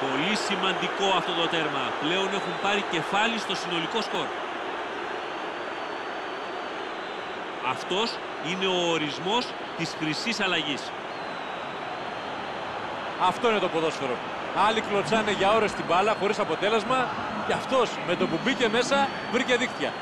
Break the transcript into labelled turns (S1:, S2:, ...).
S1: Πολύ σημαντικό αυτό το τέρμα. Πλέον έχουν πάρει κεφάλι στο συνολικό σκορ. Αυτός είναι ο ορισμός της χρυσής αλλαγής.
S2: Αυτό είναι το ποδόσφαιρο. Άλλοι κλωτσάνε για ώρες την μπάλα χωρίς αποτέλεσμα και αυτός με το που μπήκε μέσα βρήκε δίκτυα.